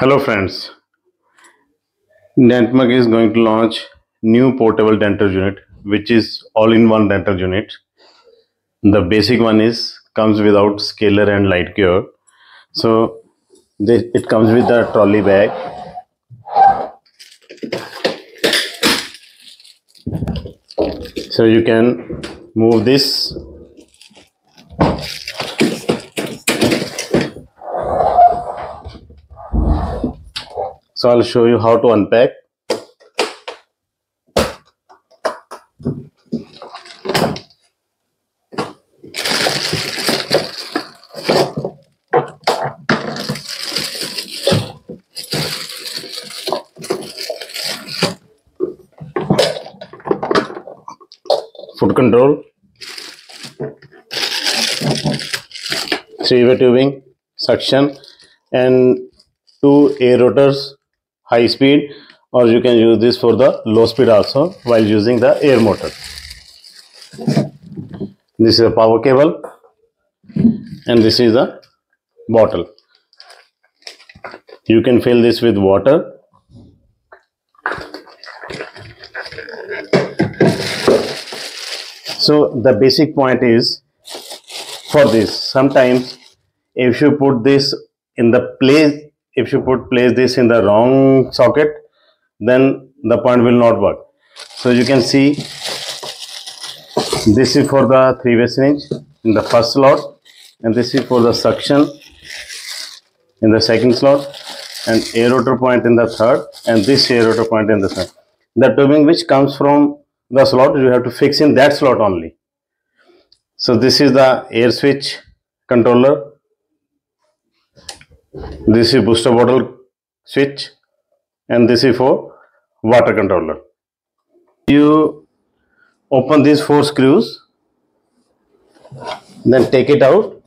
Hello friends. Dentmark is going to launch new portable dental unit which is all-in-one dental unit. The basic one is comes without scaler and light cure. So this, it comes with a trolley bag. So you can move this So I'll show you how to unpack. Foot control, three-way tubing, suction, and two air rotors high speed or you can use this for the low speed also while using the air motor. This is a power cable and this is a bottle. You can fill this with water. So the basic point is for this sometimes if you put this in the place if you put place this in the wrong socket then the point will not work. So you can see this is for the three-way syringe in the first slot and this is for the suction in the second slot and air rotor point in the third and this air rotor point in the third. The tubing which comes from the slot you have to fix in that slot only. So this is the air switch controller this is booster bottle switch and this is for water controller. You open these four screws then take it out.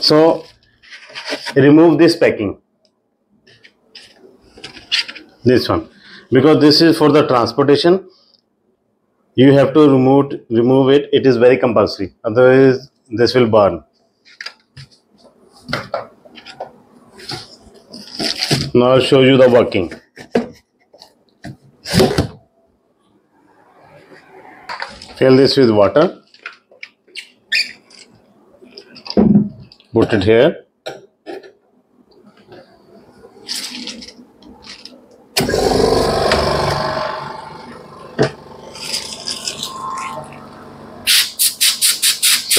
So remove this packing. This one. Because this is for the transportation you have to remove remove it. It is very compulsory. Otherwise this will burn. Now i'll show you the working. Fill this with water. Put it here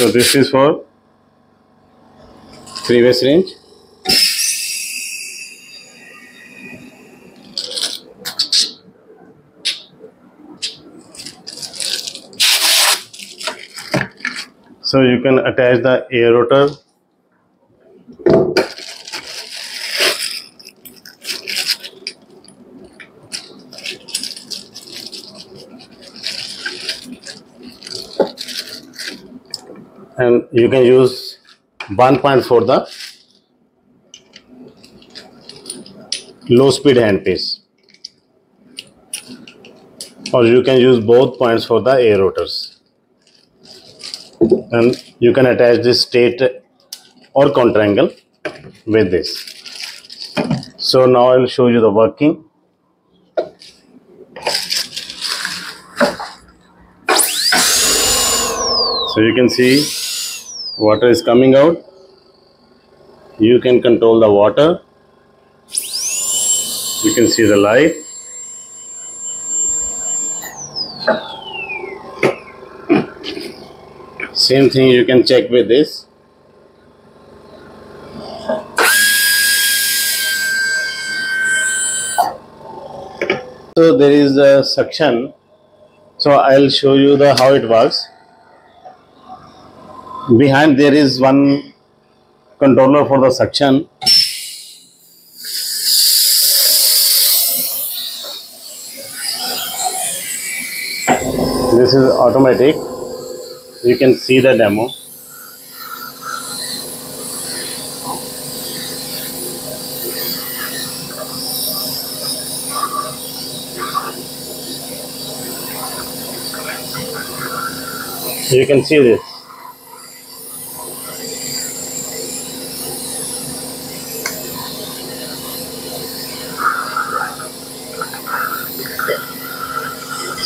so this is for three-way syringe so you can attach the air rotor and you can use one point for the low speed handpiece. Or you can use both points for the air rotors. And you can attach this state or contra-angle with this. So now i will show you the working. So you can see water is coming out. You can control the water. You can see the light. Same thing you can check with this. So there is a suction. So i'll show you the how it works behind there is one controller for the suction. This is automatic. You can see the demo. You can see this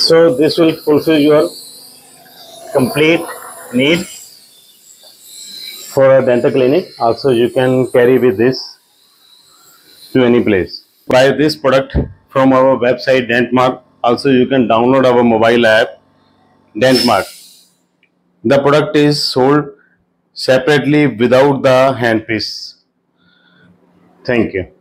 So this will fulfill your complete need for a dental clinic. Also you can carry with this to any place. Buy this product from our website Dentmark. Also you can download our mobile app Dentmark. The product is sold separately without the handpiece. Thank you.